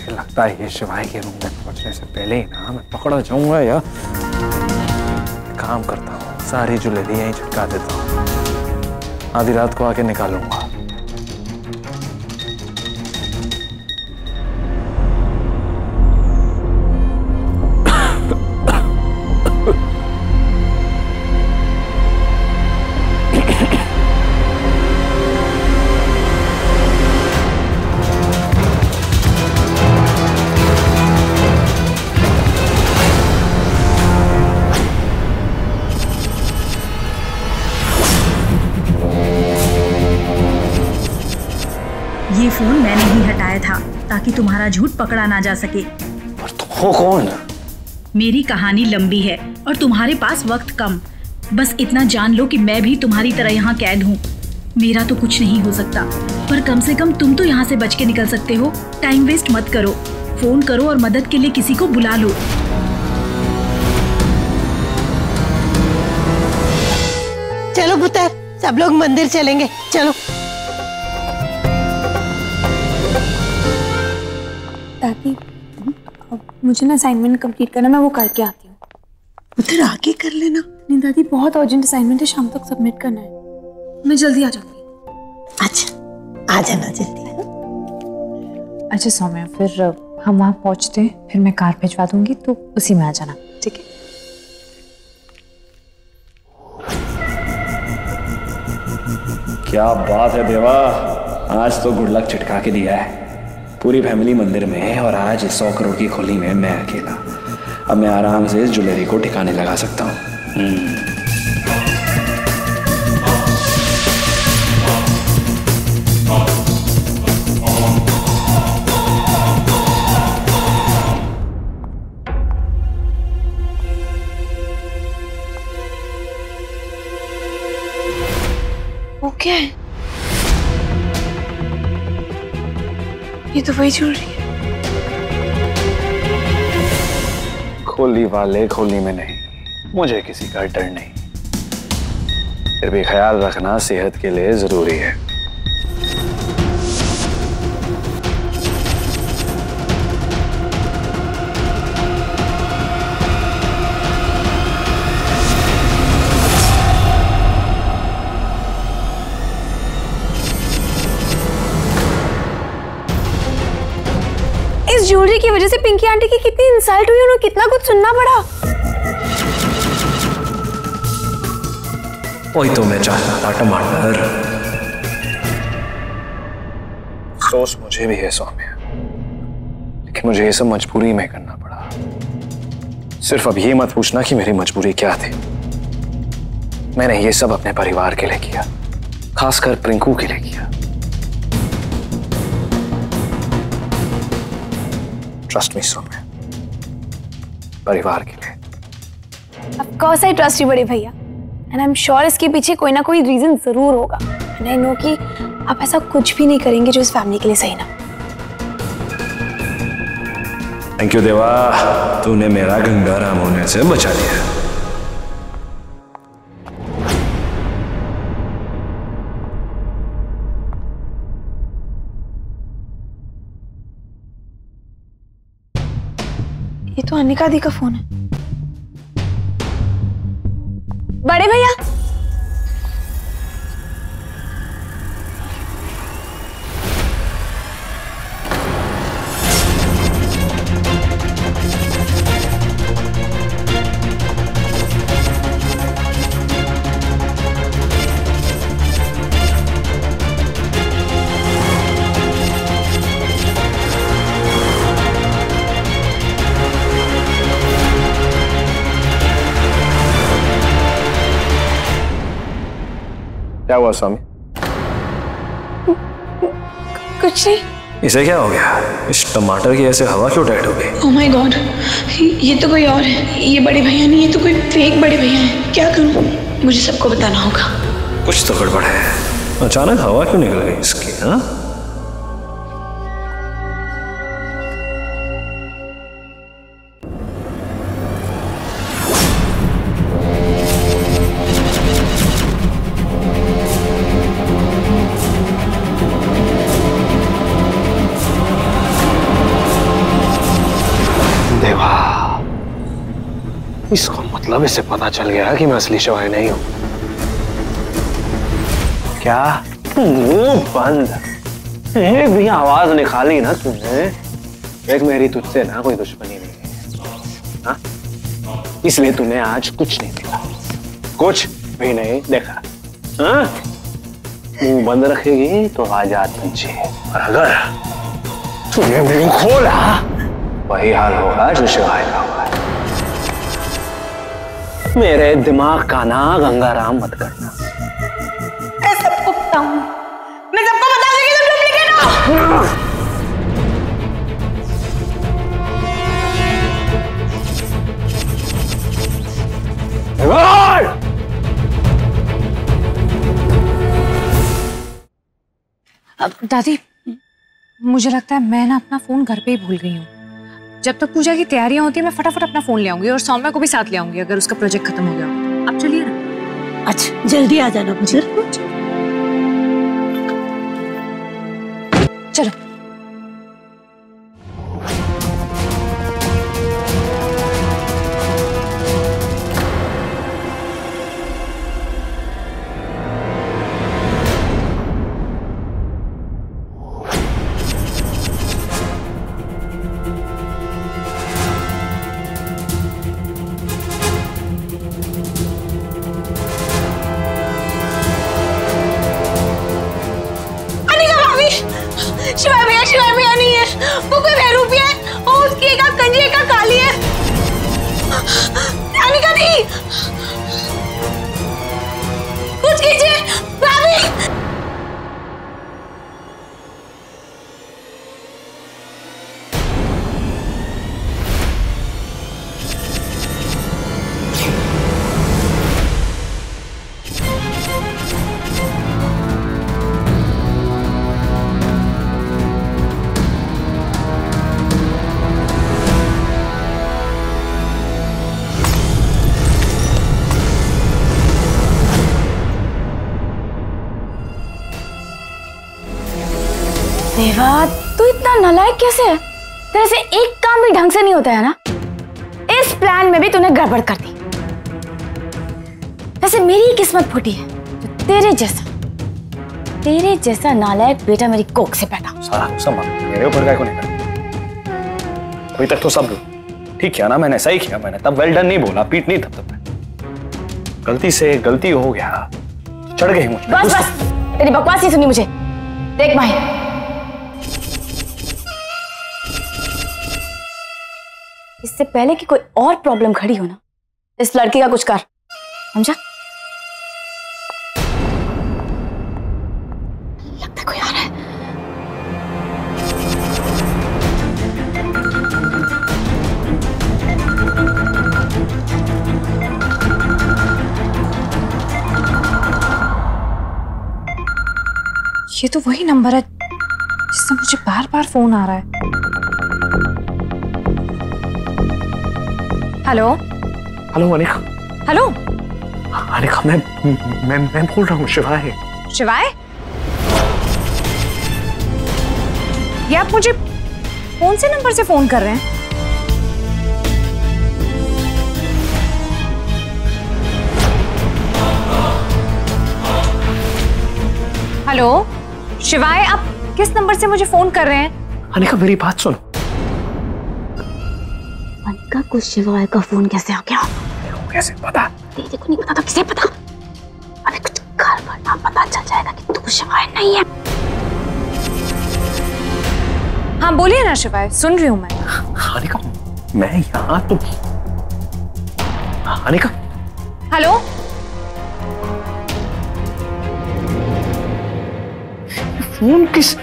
मुझे लगता है ये शिवाय के रूम में पहुँचने से पहले ही ना मैं पकड़ा जाऊँगा या? काम करता हूँ, सारी जुलेरी यहीं छुटका देता हूँ। आधी रात को आके निकालूँगा। तुम्हारा झूठ पकड़ा ना जा सके। पर तुम हो कौन मेरी कहानी लंबी है और तुम्हारे पास वक्त कम। बस इतना जान लो कि मैं भी तुम्हारी तरह यहाँ कैद हूँ। मेरा तो कुछ नहीं हो सकता पर कम से कम तुम तो यहाँ से बच के निकल सकते हो। टाइम वेस्ट मत करो। फ़ोन करो और मदद के लिए किसी को बुला लो। चलो पुत्र सब लोग मंदिर चलेंगे। चलो। दादी मुझे ना असाइनमेंट कंप्लीट करना मैं वो करके आती हूँ। पुत्र आगे कर लेना। नहीं दादी बहुत अर्जेंट असाइनमेंट है शाम तक सबमिट करना है। मैं जल्दी आ जाऊँगी। अच्छा आ जाना जल्दी। अच्छा सौम्या फिर हम वहाँ पहुँचते हैं फिर मैं कार भिजवा दूँगी तो उसी में आ जाना ठीक है? क्या बात है देवा आज तो गुड लक चिटका के दिया है। पूरी फैमिली मंदिर में है और आज सौ करोड़ की खोली में मैं अकेला। अब मैं आराम से इस ज्वेलरी को ठिकाने लगा सकता हूँ। क्या है? ये तो वही जुड़ रही है। खोली वाले खोली में नहीं। मुझे किसी का डर नहीं। फिर भी ख्याल रखना सेहत के लिए ज़रूरी है। ज्वेलरी की वजह से पिंकी आंटी की कितनी इंसल्ट हुई उन्हें कितना कुछ सुनना पड़ा? वही तो मैं चाहता था, टमाटर। अफसोस मुझे भी है, सौम्य। लेकिन मुझे ये सब मजबूरी में करना पड़ा। सिर्फ़ अब ये मत पूछना कि मेरी मजबूरी क्या थी। मैंने ये सब अपने परिवार के लिए किया, खासकर प्रिंकू के लिए किया। ट्रस्ट मी सौम्य परिवार के लिए। Of course I trust you बड़े भैया। एंड आई एम श्योर इसके पीछे कोई ना कोई रीजन ज़रूर होगा। एंड आई नो कि आप ऐसा कुछ भी नहीं करेंगे जो इस फैमिली के लिए सही ना थैंक यू देवा। तूने मेरा गंगाराम होने से बचा लिया। ये तो अनिका दी का फ़ोन है। बड़े भैया क्या हुआ स्वामी? कुछ नहीं। इसे क्या हो गया? इस टमाटर की ऐसे हवा क्यों टाइट हो गई? ओह माय गॉड ये तो कोई और है। ये बड़े भैया नहीं ये तो कोई फेक बड़े भैया है। क्या करूँ? मुझे सबको बताना होगा। कुछ तो गड़बड़ है। अचानक हवा क्यों निकल गई इसकी हाँ? मतलब इससे पता चल गया कि मैं असली शिवाय नहीं हूँ। क्या? मुँह बंद। एक भी आवाज़ निकाली ना तुमने एक मेरी तुझसे ना कोई दुश्मनी नहीं है। हाँ? इसलिए तूने आज कुछ नहीं देखा। कुछ भी नहीं देखा। हाँ? मुँह बंद रखेगी तो आज़ाद पंछी और अगर तूने मुँह खोला, वही हाल होगा जो शिवाय का हुआ है मेरे दिमाग का ना गंगाराम मत करना। मैं सबको बताऊँ मैं सबको बता दूँगी तुम डुप्लीकेट हो दादी मुझे लगता है मैं ना अपना फ़ोन घर पे ही भूल गई हूँ। जब तक पूजा की तैयारियाँ होती है मैं फटाफट अपना फ़ोन ले आऊँगी और सौम्या को भी साथ ले आऊँगी अगर उसका प्रोजेक्ट खत्म हो गया। अब चलिए ना। अच्छा जल्दी आ जाना मुझे। देवा तू इतना नालायक कैसे है? तेरे से एक काम भी ढंग से नहीं होता है ना? इस प्लान में भी तूने गड़बड़ कर दी। वैसे मेरी किस्मत फूटी है जो तेरे जैसा तेरे जैसा नालायक बेटा मेरी कोख से पैदा सारा मेरे ऊपर को नहीं कर? अभी तक तो सब ठीक किया ना मैंने सही किया मैंने तब वेल डन नहीं बोला पीट नहीं तब तब मैं गलती से गलती हो गया चढ़ गई मुझ बस बस तेरी बकवास नहीं सुनी मुझे। देख माही इससे पहले कि कोई और प्रॉब्लम खड़ी हो ना, इस लड़की का कुछ कर, समझा? ये तो वही नंबर है जिससे मुझे बार बार फ़ोन आ रहा है। Hello hello Anika hello Anika मैं मैं मैं बोल रहा हूँ शिवाय। शिवाय? ये आप मुझे कौन से नंबर से फ़ोन कर रहे हैं? हेलो शिवाय आप किस नंबर से मुझे फ़ोन कर रहे हैं? अनिका मेरी बात सुनो। अनिका को शिवाय का फ़ोन कैसे आ गया? कैसे पता? दीदी को नहीं पता तो किसे पता? अभी कुछ गड़बड़ ना पता चल जाएगा कि तू शिवाय नहीं है। हाँ बोलिए ना शिवाय सुन रही हूँ मैं। अनिका मैं यहाँ तो अनिका हेलो? फ़ोन किस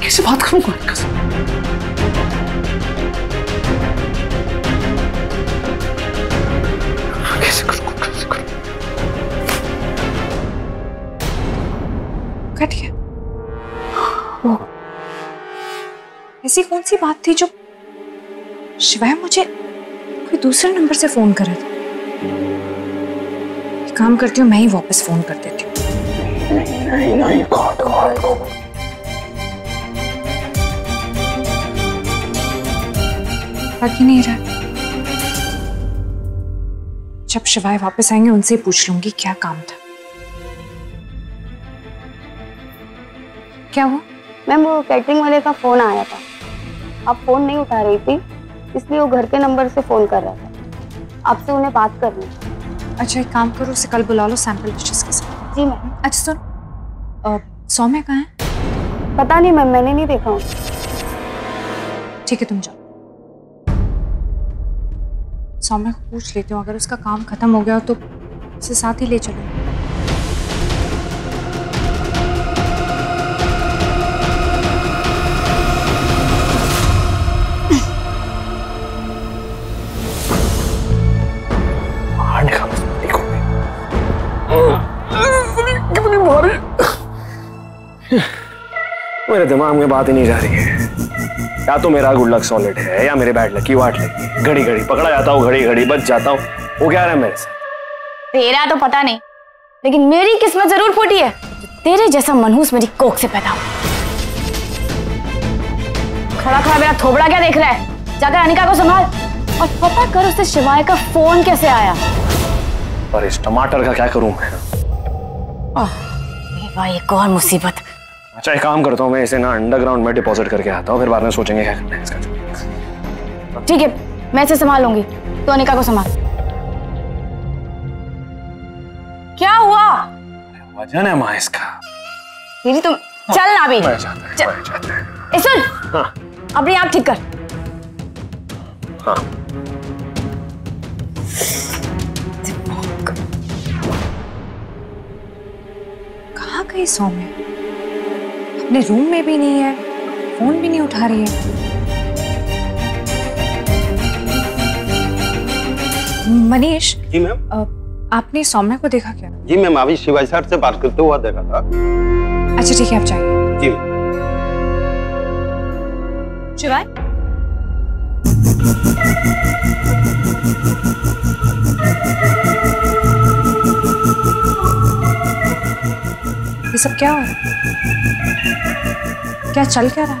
कैसे बात करूँगा अनिका से कैसे करूँगा कैसे करूँगा गया। वो ऐसी कौन सी बात थी जो शिवाय मुझे कोई दूसरे नंबर से फ़ोन कर था? काम करती हूँ, मैं ही वापस फ़ोन कर देती हूँ। नहीं नहीं नहीं काट काट दो नहीं रहा जब शिवाय वापस आएँगे उनसे पूछ लूँगी क्या काम था। क्या हुआ? मैम वो कैटरिंग वाले का फ़ोन आया था। आप फ़ोन नहीं उठा रही थी इसलिए वो घर के नंबर से फ़ोन कर रहा था। आपसे उन्हें बात करनी अच्छा एक काम करो उसे कल बुला लो सैंपल डिशेस जी मैम। अच्छा सुन। अ, सौम्य कहाँ है? पता नहीं मैम मैंने नहीं देखा। ठीक है तुम जाओ। सौम्य को पूछ लेती हूँ अगर उसका काम खत्म हो गया हो तो उसे साथ ही ले चलो। मेरे दिमाग में बात ही नहीं जा रही है। या तो मेरा गुड लक सॉलिड है या मेरे बैड लक की वाट लगी है। घड़ी घड़ी पकड़ा जाता हूँ घड़ी घड़ी बच जाता हूँ। वो क्या रहा है मेरे से तेरा तो पता नहीं लेकिन मेरी किस्मत ज़रूर फूटी है। तेरे जैसा मनहूस मेरी कोख से पैदा हुआ। खड़ा खड़ा मेरा थोबड़ा क्या देख रहा है? जाकर अनिका को संभाल। और पता कर उससे शिवाय का फ़ोन कैसे आया? और इस टमाटर का क्या करूँ मैं? भाई एक और मुसीबत? अच्छा एक काम करता हूँ मैं इसे ना अंडरग्राउंड में डिपॉजिट करके आता हूँ फिर बाद में सोचेंगे क्या करना है इसका। ठीक है मैं इसे संभाल लूँगी। तो अनिका को संभाल। क्या हुआ? वज़न है माँ इसका। दीदी तुम चल ना अभी। है चल। सुन। हाँ। अपनी आँख ठीक कर। हाँ। कहाँ गई सौम्य? अपने रूम में भी नहीं है फ़ोन भी नहीं उठा रही है। मनीष जी मैम। आपने सौम्य को देखा क्या? जी मैम अभी शिवाजी सर से बात करते हुआ देखा था। अच्छा ठीक है आप जाइए। जी। शिवाय? ये सब क्या हो? रहा है क्या चल क्या रहा है?